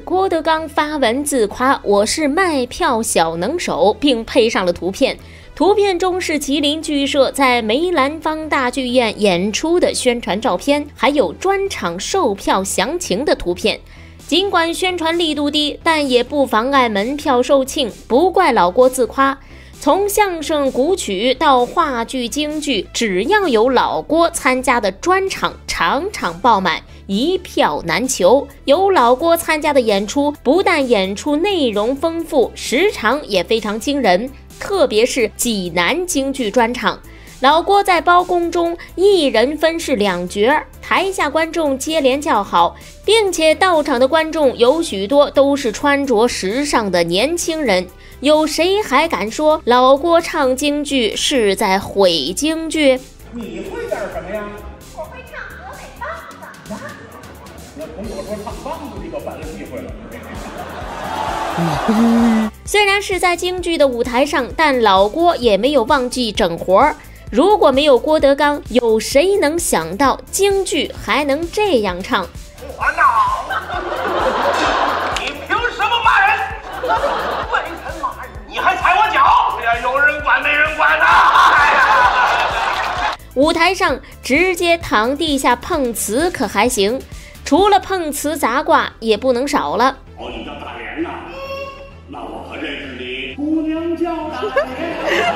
郭德纲发文自夸我是卖票小能手，并配上了图片。图片中是吉林剧社在梅兰芳大剧院演出的宣传照片，还有专场售票详情的图片。尽管宣传力度低，但也不妨碍门票售罄。不怪老郭自夸，从相声、古曲到话剧、京剧，只要有老郭参加的专场，场场爆满。一票难求，有老郭参加的演出，不但演出内容丰富，时长也非常惊人。特别是济南京剧专场，老郭在包公中一人分饰两角，台下观众接连叫好，并且到场的观众有许多都是穿着时尚的年轻人。有谁还敢说老郭唱京剧是在毁京剧？你会点什么呀？同我说唱梆子，你可犯了忌讳了。虽然是在京剧的舞台上，但老郭也没有忘记整活儿。如果没有郭德纲，有谁能想到京剧还能这样唱？还闹！你凭什么骂人？未曾骂人，你还踩我脚？哎呀，有人管没人管呐！舞台上直接躺地下碰瓷可还行？除了碰瓷砸挂，也不能少了。哦，你叫大连呐？那我可认识你。姑娘叫大连，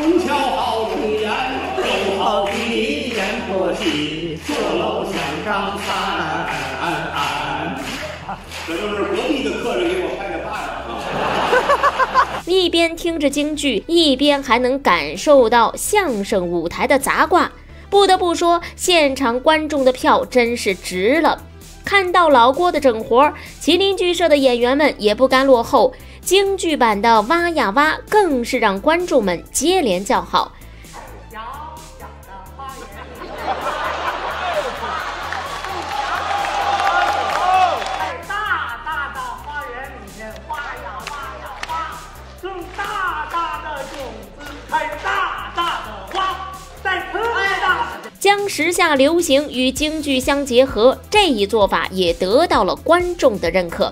中桥好出言，又好一言破戏，坐楼想张三。这都是隔壁的客人给我拍的饭啊！一边听着京剧，一边还能感受到相声舞台的杂挂。不得不说，现场观众的票真是值了。看到老郭的整活，麒麟剧社的演员们也不甘落后，京剧版的挖呀挖更是让观众们接连叫好。小小的花园里面花又，种小花；大大的花园里面，花呀花呀花，种大大的种子，开大。将时下流行与京剧相结合，这一做法也得到了观众的认可。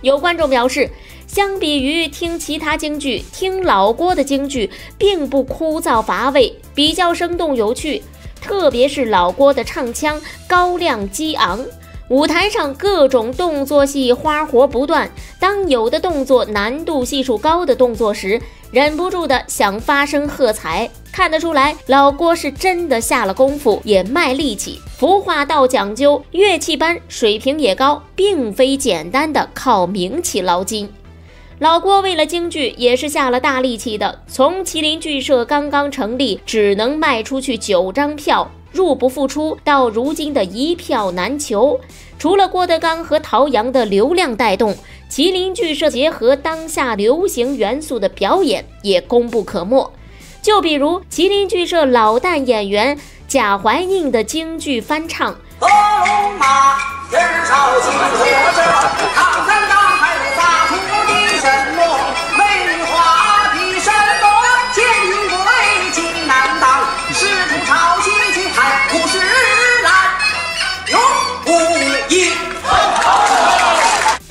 有观众表示，相比于听其他京剧，听老郭的京剧并不枯燥乏味，比较生动有趣。特别是老郭的唱腔高亮激昂，舞台上各种动作戏花活不断。当有的动作难度系数高的动作时，忍不住的想发声喝彩，看得出来老郭是真的下了功夫，也卖力气。服化道讲究，乐器班水平也高，并非简单的靠名气捞金。老郭为了京剧也是下了大力气的。从麒麟剧社刚刚成立，只能卖出去九张票，入不敷出，到如今的一票难求。除了郭德纲和陶阳的流量带动。麒麟剧社结合当下流行元素的表演也功不可没，就比如麒麟剧社老旦演员贾怀印的京剧翻唱。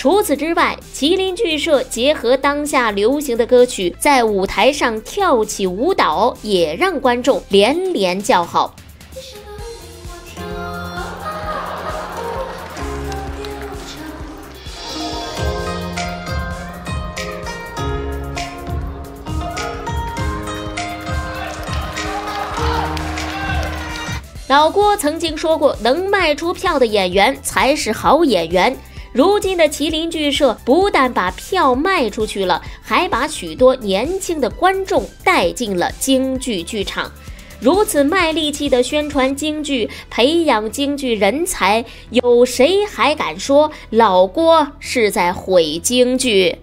除此之外，麒麟剧社结合当下流行的歌曲，在舞台上跳起舞蹈，也让观众连连叫好。老郭曾经说过：“能卖出票的演员才是好演员。”如今的麒麟剧社不但把票卖出去了，还把许多年轻的观众带进了京剧剧场。如此卖力气的宣传京剧、培养京剧人才，有谁还敢说老郭是在毁京剧？